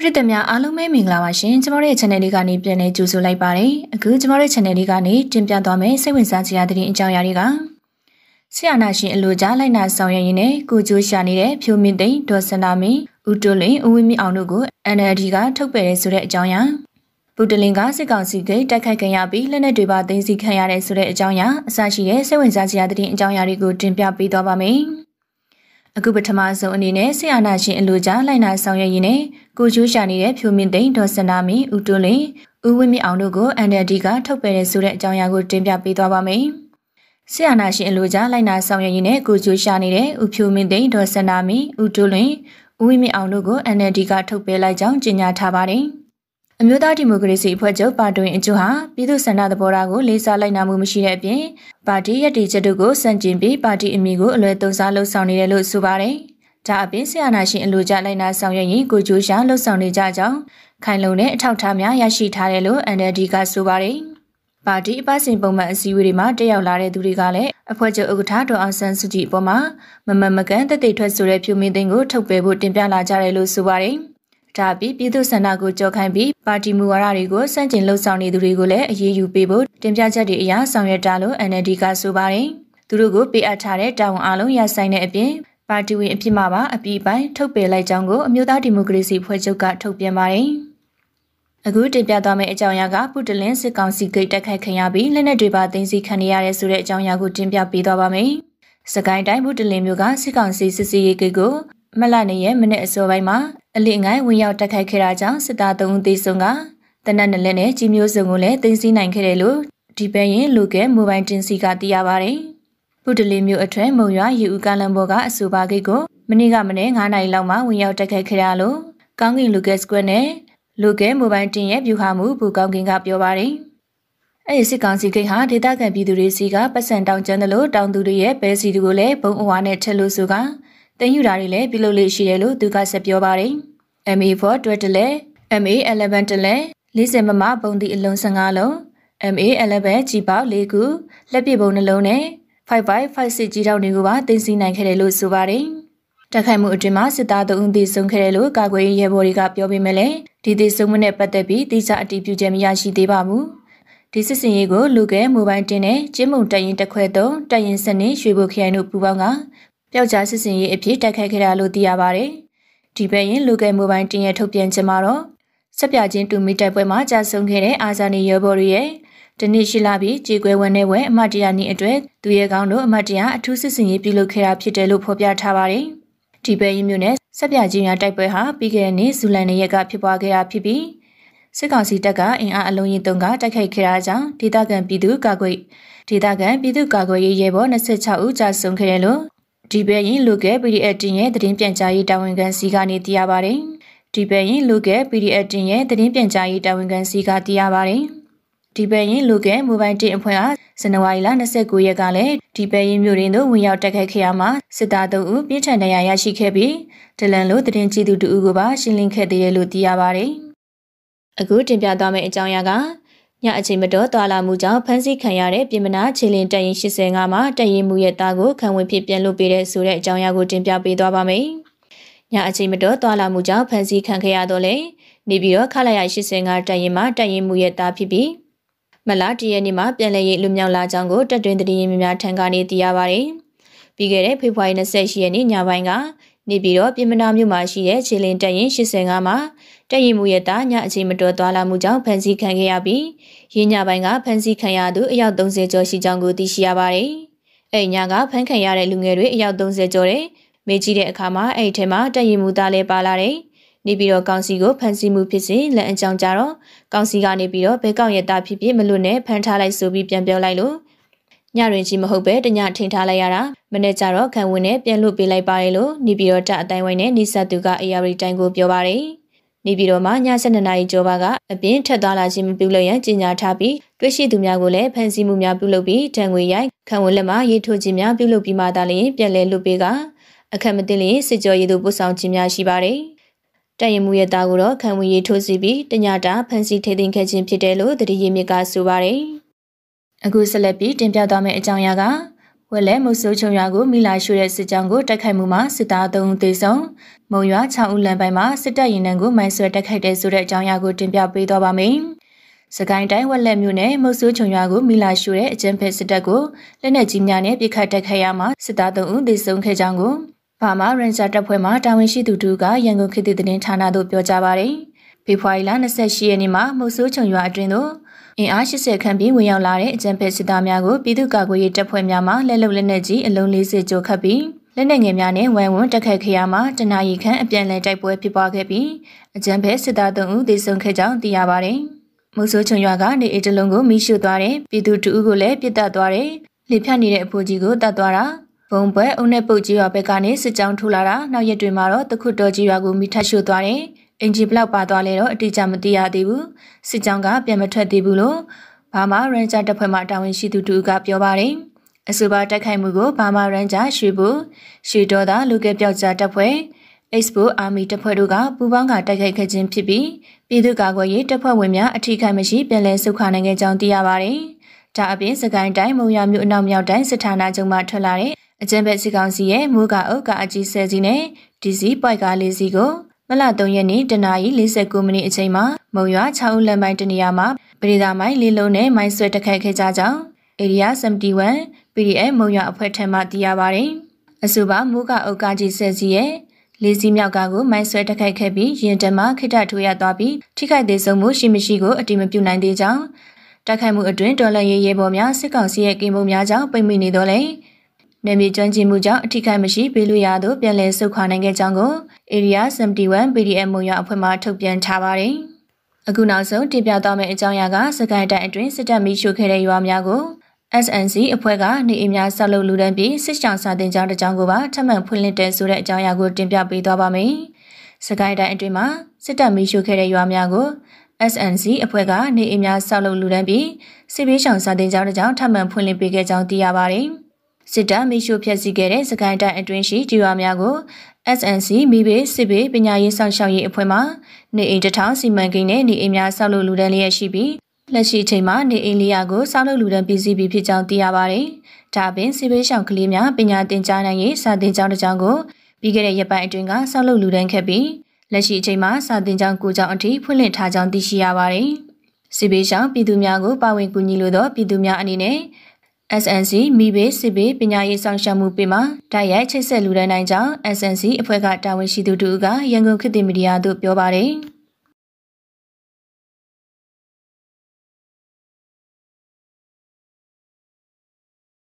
ပရိသတ်များအားလုံးပဲမင်္ဂလာပါရှင်ကျမတို့ရဲ့ channel လေးကနေပြန်လည်ကြိုဆိုလိုက်ပါတယ်အခုကျမတို့ရဲ့ channel လေးကနေတင်ပြသွားမယ့်စိတ်ဝင်စားစရာသတင်းအကြောင်းအရာတွေကဆရာနာရှင်အလိုကြားလိုက်နာဆောင်ရွက်ရင်းနဲ့ကိုကျိုးရှာနေတဲ့ဖြိုမင်းသိန်းဒေါ်စန္ဒမင်းဦးတွလင်းဦးဝင်းမြအောင်တို့ကို NLD ကထုတ်ပယ်ရဲဆိုတဲ့အကြောင်းအရာဗုဒ္ဓလင်ကစစ်ကောင်စီကတိုက်ခိုက်ခံရပြီးလက်နက်တွေပါသိမ်းဆည်းခံရတဲ့ဆိုတဲ့အကြောင်းအရာအစရှိတဲ့စိတ်ဝင်စားစရာသတင်းအကြောင်းအရာတွေကိုတင်ပြပေးသွားပါမယ်။ အခုပထမဆုံးအနေနဲ့ဆရာနာရှင်အလိုကြားလိုက်နာဆောင်ရွက်ရင်းနဲ့ကိုကျိုးရှာနေတဲ့ဖြိုမင်းသိန်းဒေါ်စနာမီဦးတွန်းလင်းဦးဝင်းမြအောင်တို့ကို NLD ကထုတ်ပယ်တဲ့ဆိုတဲ့အကြောင်းအရာကိုတင်ပြပေးသွားပါမယ်။ဆရာနာရှင်အလိုကြားလိုက်နာဆောင်ရွက်ရင်းနဲ့ကိုကျိုးရှာနေတဲ့ဦးဖြိုမင်းသိန်းဒေါ်စနာမီဦးတွန်းလင်းဦးဝင်းမြအောင်တို့ကို NLD ကထုတ်ပယ်လိုက်ကြောင်းကြေညာထားပါတယ်။ အမျိုးသားဒီမိုကရေစီအဖွဲ့ချုပ်ပါတွင်အကျိုးဟာပြည်သူ့ဆန္ဒသဘောထားကိုလေးစားလိုက်နာမှုမရှိတဲ့အပြင်ပါတီရည်တည်ချက်တို့ကိုစန့်ကျင်ပြီးပါတီအမည်ကိုအလွယ်သုံးစားလှုပ်ဆောင်နေတယ်လို့ဆိုပါတယ်။ဒါအပြင်ဆရာနာရှင်အလိုကျလိုက်နာဆောင်ရွက်ရင်ကိုကျိုးရှာလှုပ်ဆောင်နေကြကြောင်းခိုင်လုံတဲ့အထောက်အထားများရရှိထားတယ်လို့ NLD ကဆိုပါတယ်။ပါတီအပစဉ်ပုံမှန်အစည်းအဝေးတွေမှာတက်ရောက်လာတဲ့သူတွေကလည်းအဖွဲ့ချုပ်ဥက္ကဋ္ဌဒေါ်အောင်ဆန်းစုကြည်အပေါ်မှာမမမကန်တက်တေထွက်ဆိုတဲ့ဖြူမင်းသိန်းကိုထုတ်ပယ်ဖို့တင်ပြလာကြတယ်လို့ဆိုပါတယ်။ ဒါပြီးပြည်သူ့ဆန္ဒကိုကြောက်ခိုင်းပြီးပါတီမူဝါဒတွေကိုစန့်ကျင်လှုပ်ဆောင်နေသူတွေကိုလည်းအရေးယူပေးဖို့တင်ပြချက်တွေအရဆောင်ရွက်တာလို့ NLD ကဆိုပါတယ်။သူတို့ကိုပေးအပ်ထားတဲ့တာဝန်အလုံးရဆိုင်တဲ့အပြင်ပါတီဝင်အဖြစ်မှပါအပြီးပိုင်းထုတ်ပယ်လိုက်ကြောင်းကိုအမျိုးသားဒီမိုကရေစီဖွဲ့ချုပ်ကထုတ်ပြန်ပါတယ်။အခုတင်ပြသွားမယ့်အကြောင်းအရာကပုတလင်းစစ်ကောင်စီဂိတ်တက်ခတ်ခံရပြီးလက်နက်တွေပါသိမ်းဆည်းခံရတဲ့ဆိုတဲ့အကြောင်းအရာကိုတင်ပြပေးသွားပါမယ်။စကိုင်းတိုင်းပုတလင်းမြို့ကစစ်ကောင်စီစစ်စီရေးဂိတ်ကိုမလနေရဲ့မနေ့အစောပိုင်းမှာ အလစ်ငိုင်းဝင်ရောက်တက်ခိုက်ခဲ့တာကြောင့်စစ်သား၃ဦးသေဆုံးကတနက်နလက်နဲ့ကြီးမျိုးစုံကိုလည်းသိမ်းဆည်းနိုင်ခဲ့တယ်လို့ဒီပဲရင်လူကဲမိုဘိုင်းတင်စီကသိရပါဗျ။ဘုဒ္ဓလီမျိုးအထွဲမုံရွာရေဦးကလန်ဘော်ကအဆိုပါဂိတ်ကိုမနေ့ကမနေ့9နာရီလောက်မှဝင်ရောက်တက်ခိုက်ခဲ့ရလို့ကောင်းကင်လူကဲစကွက်နဲ့လူကဲမိုဘိုင်းတင်ရဲ့ဗျူဟာမှုဘူကောင်းကင်ကပြောပါတယ်။အဲဒီစစ်ကောင်စီဂိတ်ဟာဒေသခံပြည်သူတွေစီကပတ်စံတောင်ကျန်းတယ်လို့တောင်သူတွေရဲ့ဘဲစီတွေကိုလည်းဘုံအဝါနဲ့ထက်လို့ဆိုကတင်ယူတာတွေလည်းပြုလုပ်လို့ရှိတယ်လို့သူကဆက်ပြောပါတယ်။ MA4 12တလဲ MA11 တလဲ40မမပုံသည့်အလုံး15လုံး MA11 ကြီးပေါက်၄ခုလက်ပစ်ပုံနှလုံးနဲ့5556ကြီးတောက်တွေကိုပါတင်စီနိုင်ခဲ့တယ်လို့ဆိုပါတယ်။တက်ခိုင်မှုအတွင်းမှာစစ်သားတို့ဦးသေဆုံးခဲ့တယ်လို့ကာကွယ်ရေးရဲဘော်တွေကပြောပေမဲ့လည်းဒီသေဆုံးမှုနဲ့ပတ်သက်ပြီးတိကျအတည်ပြုချက်မရရှိသေးပါဘူး။ဒီစစ်စင်ရေးကိုလူကဲမိုဘိုင်းတင်နဲ့ကျင်းမုံတက်ရင်တက်ခွဲသုံးတက်ရင်စနစ်ရွှေဘုခရိုင်တို့ပူပေါင်းကပျောက်ကြားစစ်စင်ရေးအဖြစ်တက်ခတ်ခဲ့တာလို့သိရပါတယ်။ ဒီဘက်ရင် local mobile တင်ရထုတ်ပြန်ချက်မှာတော့ဆက်ပြချင်းတူမီတက်ပွဲမှာကြာဆုံးခဲ့တဲ့အာဇာနည်ရောဘော်တွေရဲ့တနည်းရှိလာပြီးကြေကွဲဝန်းနေဝဲအမတ်တရားနည်းအတွက်သူရဲ့ကောင်းတို့အမတ်တရားအထူးစစ်စင်ရေးပြုလုပ်ခဲ့တာဖြစ်တယ်လို့ဖော်ပြထားပါတယ်။ဒီဘက်ရင်မြို့နယ်ဆက်ပြချင်းရတိုက်ပွဲဟာပြီးခဲ့တဲ့နေ့ဇူလိုင်လရက်ကဖြစ်ပွားခဲ့တာဖြစ်ပြီးစစ်ကောင်စီတပ်ကအင်အားအလုံးကြီးတုံးကတိုက်ခိုက်ခဲ့တာကြောင့်ဒေသခံပြည်သူကာကွယ်ဒေသခံပြည်သူကာကွယ်ရေးရဲဘော်26ဦးကြာဆုံးခဲ့တယ်လို့ ဒီဘက်ရင်လူကဲ PDF တင်ရဲ့သတင်းပြန်ကြားရေးတာဝန်ခံစီကနေသိရပါတယ်။ဒီဘက်ရင်လူကဲ PDF တင်ရဲ့သတင်းပြန်ကြားရေးတာဝန်ခံစီကသိရပါတယ်။ဒီဘက်ရင်လူကဲမိုဘိုင်းတင်အဖွဲ့အားဇန်နဝါရီလ29ရက်ကလည်းဒီဘက်ရင်မြို့ရင်းသို့ဝင်ရောက်တက်ခတ်ခဲ့ရမှာစစ်သား3ဦးပြင်းထန်ဒဏ်ရာရရှိခဲ့ပြီးဒလန်လိုသတင်းကြည့်သူ2ဦးကိုပါရှင်းလင်းခဲ့သေးတယ်လို့သိရပါတယ်။အခုတင်ပြသွားမယ့်အကြောင်းအရာက ညအချိန်မတော်သွာလာမှုကြောင့်ဖမ်းဆီးခံရတဲ့ပြည်မနာခြေလင်းတပ်ရင်85မှာတပ်ရင်မှုရဲ့သားကိုခံဝင်ဖြစ်ပြန်လွတ်ပေးတဲ့ဆိုတဲ့အကြောင်းအရာကိုတင်ပြပေးသွားပါမယ်။ညအချိန်မတော်သွာလာမှုကြောင့်ဖမ်းဆီးခံခဲ့ရတော့လေနေပြီးတော့ခလာရ85တပ်ရင်မှာတပ်ရင်မှုရဲ့သားဖြစ်ပြီးမလားတရနေ့မှာပြန်လည်ရေးလူမြောက်လာကြောင်းကိုတပ်တွင်တည်ရင်များထံကနေသိရပါတယ်။ပြီးခဲ့တဲ့ဖေဖော်ဝါရီ28ရက်နေ့ညပိုင်းက နေပြီးတော့ပြည်မနာမြို့မှာရှိတဲ့ခြေလင်းတပ်ရင်85မှာတက်ရင်မှုရဲ့တာညအချိန်မတော်သွားလာမှုကြောင့်ဖမ်းဆီးခံခဲ့ရပြီးရင်းညပိုင်းကဖမ်းဆီးခံရသူအယောက်30ကျော်ရှိကြောင်းကိုသိရှိရပါတယ်။အဲ့ညကဖမ်းခံရတဲ့လူငယ်တွေအယောက်30ကျော်တဲ့မေးကြည့်တဲ့အခါမှာအဲ့ထဲမှာတက်ရင်မှုသားလည်းပါလာတယ်။နေပြီးတော့ကောင်စီကိုဖမ်းဆီးမှုဖြစ်စဉ်လက်အကြောင်းကြတော့ကောင်စီကနေပြီးတော့ဘဲကောက်ရတာဖြစ်ဖြစ်မလို့နဲ့ဖမ်းထားလိုက်ဆိုပြီးပြန်ပြောလိုက်လို့ ညရင်ကြီးမဟုတ်ပဲတညထိန်ထားလိုက်ရတာမနေ့ကျတော့ခံဝင်နဲ့ပြန်လွတ်ပေးလိုက်ပါတယ်လို့နေပြီးတော့တအတိုင်းဝိုင်းနဲ့နေဆက်သူက AR တိုင်းကိုပြောပါတယ်။နေပြည်တော်မှာည7နာရီကျော်ပါကအပြင်ထက်သွားလာခြင်းမပြုလုပ်ရန်ကြေညာထားပြီးတွေ့ရှိသူများကိုလည်းဖမ်းဆီးမှုများပြုလုပ်ပြီးတံငွေရိုက်ခံဝန်လက်မှရေးထိုးခြင်းများပြုလုပ်ပြီးမှသာလျှင်ပြန်လည်လွတ်ပေးကအခက်မသိလျင်စစ်ကြောရေးသူပို့ဆောင်ခြင်းများရှိပါတယ်။တရင်မှုရဲ့သားကိုတော့ခံဝန်ရေးထိုးစီပြီးတညတာဖမ်းဆီးထိသိမ်းခဲ့ခြင်းဖြစ်တယ်လို့တတိယမြစ်ကဆိုပါတယ်။ အခုဆက်လက်ပြီးတင်ပြသွားမယ့်အကြောင်းအရာကဝက်လဲမုတ်ဆိုးချုံရွာကိုမိလာရှို့တဲ့စစ်ကြောင်းကိုတိုက်ခိုက်မှုမှာစစ်သား3ဦးသေဆုံးမုံရွာ6ဦးလမ်းပိုင်းမှာစစ်တပ်ရင်နှံကိုမိုင်းဆွဲတိုက်ခိုက်တဲ့ဆိုတဲ့အကြောင်းအရာကိုတင်ပြပေးသွားပါမယ်။စကိုင်းတိုင်းဝက်လက်မြို့နယ်မုတ်ဆိုးချုံရွာကိုမိလာရှို့တဲ့အကြမ်းဖက်စစ်တပ်ကိုလက်နက်ကြီးများနဲ့ပစ်ခတ်တိုက်ခိုက်ရမှာစစ်သား3ဦးသေဆုံးခဲ့ကြောင်းကိုဘာမာရန်ဂျာတပ်ဖွဲ့မှတာဝန်ရှိသူတို့ကရန်ကုန်ခေတ်သစ်သတင်းဌာနသို့ပြောကြားပါရယ်။ဖေဖော်ဝါရီလ28ရက်နေ့မှာမုတ်ဆိုးချုံရွာအတွင်းသို့ အင်အား80ခန့်ပြီးဝင်ရောက်လာတဲ့အကြံဖက်စစ်သားများကိုပြည်သူ့ကာကွယ်ရေးတပ်ဖွဲ့များမှလက်လုံလက်နက်ကြီးအလုံး40ကျော်ခတ်ပြီးလက်နက်ငယ်များနဲ့ဝိုင်းဝန်းတက်ခတ်ခရမှာတနာရီခန့်အပြန်အလှန်တိုက်ပွဲဖြစ်ပွားခဲ့ပြီးအကြံဖက်စစ်သား3ဦးသေဆုံးခဲ့ကြောင်းသိရပါတယ်။မုဆိုးချုံရွာကနေအေတလုံးကိုမိရှုသွားတယ်ပြည်သူ2ဦးကိုလည်းပြစ်တက်သွားတယ်။လေဖြတ်နေတဲ့အဖိုးကြီးကိုတတ်သွားတာဘုံပွဲအုံနဲ့ပုတ်ကြီးရွာဘက်ကနေစစ်ကြောင်းထူလာတာနောက်ရက်တွေမှာတော့တခုတော်ကြီးရွာကိုမိထတ်ရှို့သွားတယ်။ အင်ဂျီဘလောက်ပါသွားလဲတော့အတိအကျမသိရသေးဘူး။စစ်ကြောင်းကပြန်မထွက်သေးဘူးလို့ဘာမာရန်ဂျာတပ်ဖွဲ့မှတာဝန်ရှိသူတူကပြောပါတယ်။အဆိုပါတိုက်ခိုက်မှုကိုဘာမာရန်ဂျာရွှေဘူရွှေတော်သာလူကဲပြောက်ကြားတပ်ဖွဲ့ Expo Army တပ်ဖွဲ့တို့ကပူးပေါင်းကတိုက်ခိုက်ခဲ့ခြင်းဖြစ်ပြီးပြည်သူ့ကာကွယ်ရေးတပ်ဖွဲ့ဝင်များအထိခိုက်မရှိပြန်လည်ဆုတ်ခနိုင်ခဲ့ကြောင်းသိရပါတယ်။ဒါအပြင်စကိုင်းတိုင်းမုံရမြို့အနောက်မြောက်တိုင်းစစ်ဌာနချုပ်မှထွက်လာတဲ့အကြံဖက်စစ်ကောင်စီရဲ့မူကအုပ်ကအကြီးဆယ်စီနဲ့ဒီစီပွိုက်ကားလေးစီကို မလ3ရက်နေ့တနာရီ49မိနစ်အချိန်မှာမုံရွာ6ဦးလမ်းပိုင်းတနေရာမှာပရိသာမိုင်းလေးလုံးနဲ့မိုင်းဆွဲတက်ခတ်ခဲ့ကြကြောင်း Area 71 PDF မုံရွာအဖွဲ့ထံမှသိရပါတယ်။အဆိုပါမူကအုပ်ကကြီးဆယ်စီရဲ့လေးစီးမြောက်ကားကိုမိုင်းဆွဲတက်ခိုက်ခဲ့ပြီးရင်တမခိတထိုးရသွားပြီးထိခိုက်သေးဆုံးမှုရှိမရှိကိုအတိမပြုနိုင်သေးကြောင်းတိုက်ခိုက်မှုအတွင်းတော်လှန်ရေးရဲဘော်များစစ်ကောင်စီရဲ့ကိန်းပုံများကြောင့်ပိတ်မိနေတော့လေ နေမြေကျွမ်းကျင်မှုကြောင့်အထိခိုက်မရှိပေးလို့ရသို့ပြန်လည်ဆုတ်ခွာနိုင်ခဲ့ကြောင်းကို Area 71 PDF မုံရအဖွဲ့မှထုတ်ပြန်ထားပါတယ်။အခုနောက်ဆုံးတင်ပြသွားမယ့်အကြောင်းအရာကစကိုင်းတိုင်းအတွင်းစစ်တပ်မိရှုခဲ့တဲ့ရွာများကို SNC အဖွဲ့ကနေအိမ်များဆောက်လုပ်လူဒန်းပြီးစစ်ဆောင်စာတင်ကြောင်းတကြောင်းကိုပါထပ်မံဖွင့်လှစ်တဲ့ဆိုတဲ့အကြောင်းအရာကိုတင်ပြပေးသွားပါမယ်။စကိုင်းတိုင်းအတွင်းမှာစစ်တပ်မိရှုခဲ့တဲ့ရွာများကို SNC အဖွဲ့ကနေအိမ်များဆောက်လုပ်လူဒန်းပြီးစစ်ဘေးရှောင်စာတင်ကြောင်းတကြောင်းထပ်မံဖွင့်လှစ်ပေးခဲ့ကြောင်းသိရပါတယ်။ စစ်တပ်မိရှုဖျက်ဆီးခဲ့တဲ့စကိုင်းတိုင်းအတွင်းရှိကျွာများကို SNC မိဘေးစစ်ဘေးပညာရေးဆောင်ရှောက်ရေးအဖွဲ့မှနေအိမ်တထောင်စီမံကိန်းနဲ့နေအိမ်များဆောက်လုပ်လူဒန်းလျက်ရှိပြီးလက်ရှိချိန်မှာနေအိမ်လေးရာကိုဆောက်လုပ်လူဒန်းပြည်စည်းပြီးဖြစ်ကြောင်းသိရပါတယ်။ဒါပြင်စစ်ဘေးရှောင်ကလေးများပညာသင်ကြားနိုင်ရေးစာသင်ကျောင်းတစ်ကျောင်းကိုပြီးခဲ့တဲ့ရက်ပိုင်းအတွင်းကဆောက်လုပ်လူဒန်းခဲ့ပြီးလက်ရှိအချိန်မှာစာသင်ကျောင်းကိုကျောင်းအထိဖွင့်လှစ်ထားကြောင်းသိရှိရပါတယ်။စစ်ဘေးရှောင်ပြည်သူများကိုပါဝင်ကူညီလိုသောပြည်သူများအနေနဲ့ SNC မိဘေးစစ်ဘေးပညာရေးဆောင်ရှားမှုပေမှာတိုက်ရိုက်ချိတ်ဆက်လူဒန်းနိုင်ကြောင်း SNC အဖွဲ့ကတာဝန်ရှိသူတို့ကရန်ကုန်ခေတ်သစ်မီဒီယာသို့ပြောပါတယ်။